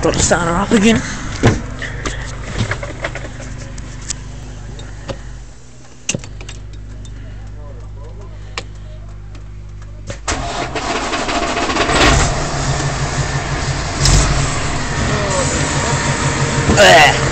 just got to start her up again. Ugh.